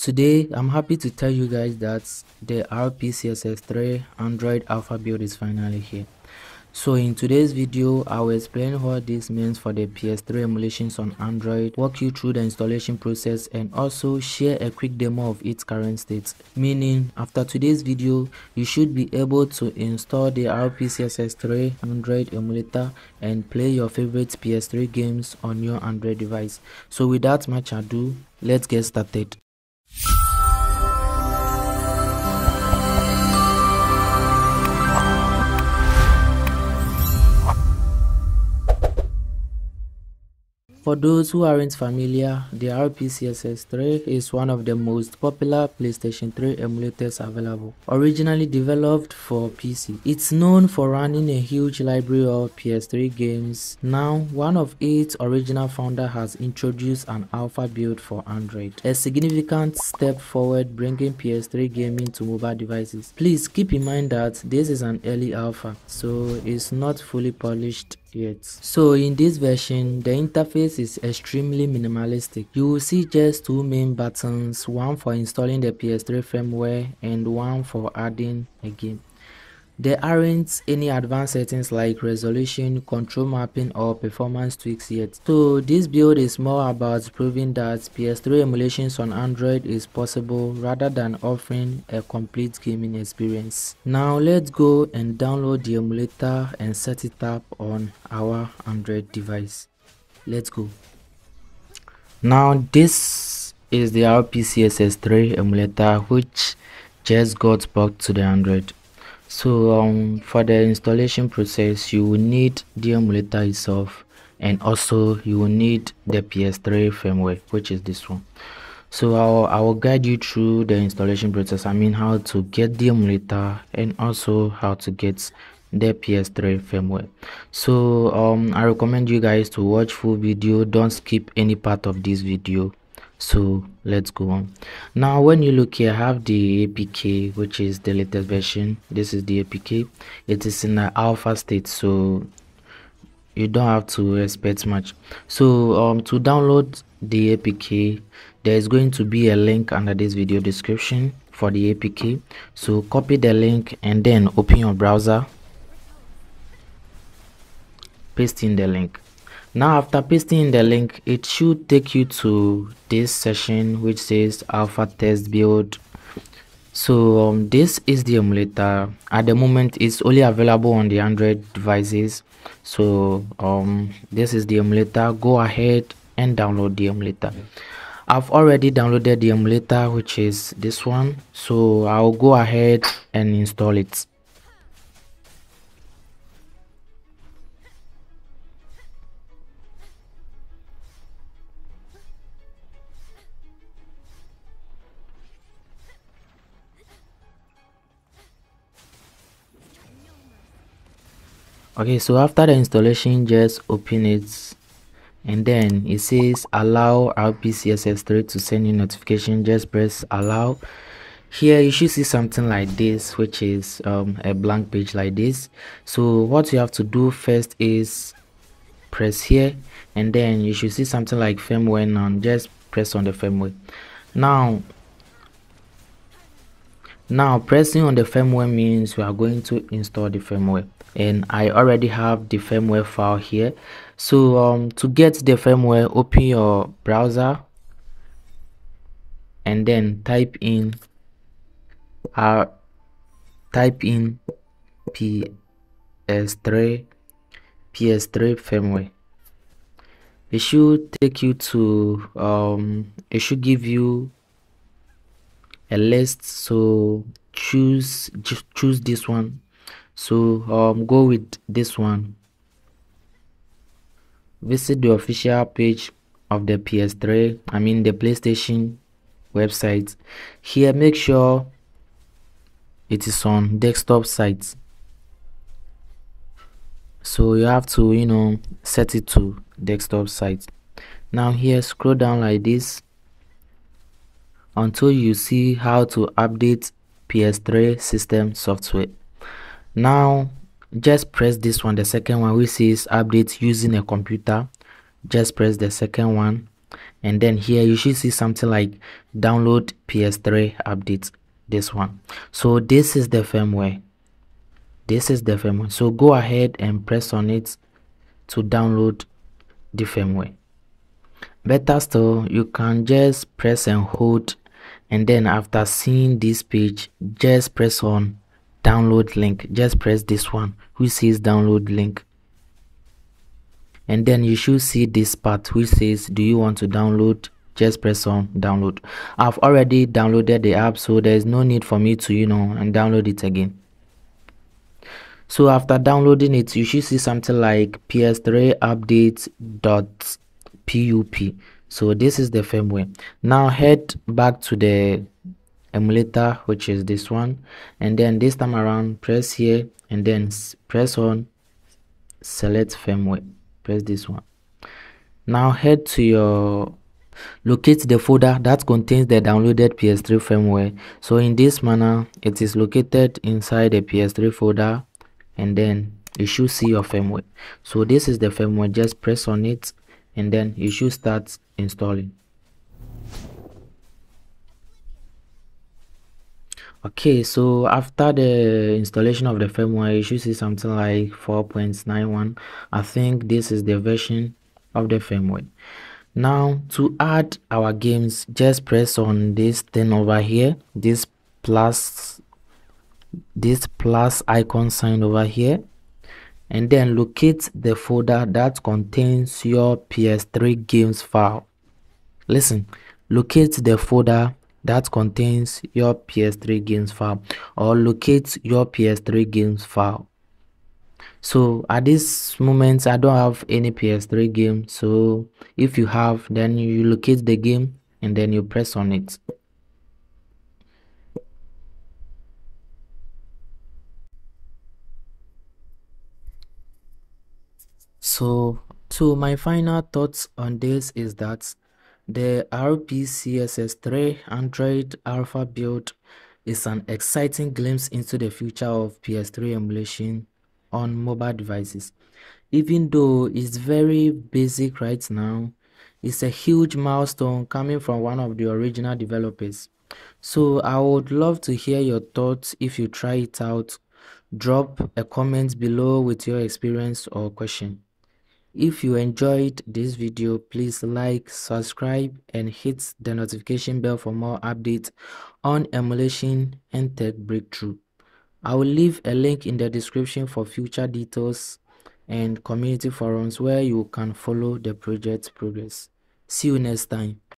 Today, I'm happy to tell you guys that the RPCS3 Android Alpha build is finally here. So in today's video, I will explain what this means for the PS3 emulations on Android, walk you through the installation process and also share a quick demo of its current state. Meaning, after today's video, you should be able to install the RPCS3 Android emulator and play your favorite PS3 games on your Android device. So without much ado, let's get started. For those who aren't familiar, the RPCS3 is one of the most popular PlayStation 3 emulators available. Originally developed for PC, it's known for running a huge library of PS3 games. Now, one of its original founder has introduced an alpha build for Android, a significant step forward bringing PS3 gaming to mobile devices. Please keep in mind that this is an early alpha, so it's not fully polished yet. So in this version, the interface is extremely minimalistic. You will see just two main buttons, one for installing the PS3 firmware and one for adding a game. There aren't any advanced settings like resolution, control mapping or performance tweaks yet. So this build is more about proving that PS3 emulations on Android is possible rather than offering a complete gaming experience. Now let's go and download the emulator and set it up on our Android device. Let's go. Now this is the RPCS3 emulator which just got ported to the Android so um, for the installation process you will need the emulator itself and also you will need the ps3 firmware which is this one. So I'll, I will guide you through the installation process. I mean how to get the emulator and also how to get the ps3 firmware. So um i recommend you guys to watch full video. Don't skip any part of this video so let's go on. Now when you look here I have the apk which is the latest version. This is the apk it is in the alpha state so you don't have to expect much. So um to download the apk there is going to be a link under this video description for the apk so copy the link and then open your browser paste in the link now after pasting the link it should take you to this session which says alpha test build. So um, this is the emulator. At the moment it's only available on the android devices. So um, this is the emulator. Go ahead and download the emulator. I've already downloaded the emulator which is this one. So i'll go ahead and install it okay so after the installation just open it and then it says allow rpcs3 to send you notification. Just press allow. Here you should see something like this which is um, a blank page like this. So what you have to do first is press here and then you should see something like firmware now just press on the firmware. Now now pressing on the firmware means we are going to install the firmware and I already have the firmware file here. So um, to get the firmware open your browser and then type in uh, type in ps3 ps3 firmware. It should take you to um it should give you a list. So choose just choose this one so um go with this one. Visit the official page of the ps3 i mean the playstation website. Here make sure it is on desktop site. So you have to you know set it to desktop site. Now here scroll down like this until you see how to update PS3 system software. Now, just press this one, the second one, which says update using a computer. Just press the second one. And then here you should see something like download ps3 updates this one. So this is the firmware. This is the firmware. So go ahead and press on it to download the firmware. Better still you can just press and hold. And then after seeing this page just press on download link. Just press this one. Which says download link? And then you should see this part which says do you want to download? Just press on download. I've already downloaded the app so there's no need for me to you know and download it again. So after downloading it you should see something like ps3 update dot pup so this is the firmware. Now head back to the emulator which is this one. And then this time around press here and then press on select firmware. Press this one. Now head to your locate the folder that contains the downloaded ps3 firmware. So in this manner it is located inside the ps3 folder and then you should see your firmware. So this is the firmware. Just press on it and then you should start installing okay so after the installation of the firmware you should see something like 4.91 i think this is the version of the firmware. Now to add our games just press on this thing over here this plus this plus icon sign over here and then locate the folder that contains your ps3 games file. Listen locate the folder that contains your PS3 games file or locate your PS3 games file. So at this moment, I don't have any PS3 game. So if you have, then you locate the game and then you press on it. So so my final thoughts on this is that the RPCS3 Android Alpha build is an exciting glimpse into the future of PS3 emulation on mobile devices. Even though it's very basic right now, it's a huge milestone coming from one of the original developers. So I would love to hear your thoughts if you try it out. Drop a comment below with your experience or question. If you enjoyed this video, please like, subscribe and hit the notification bell for more updates on emulation and tech breakthrough. I will leave a link in the description for future details and community forums where you can follow the project's progress. See you next time.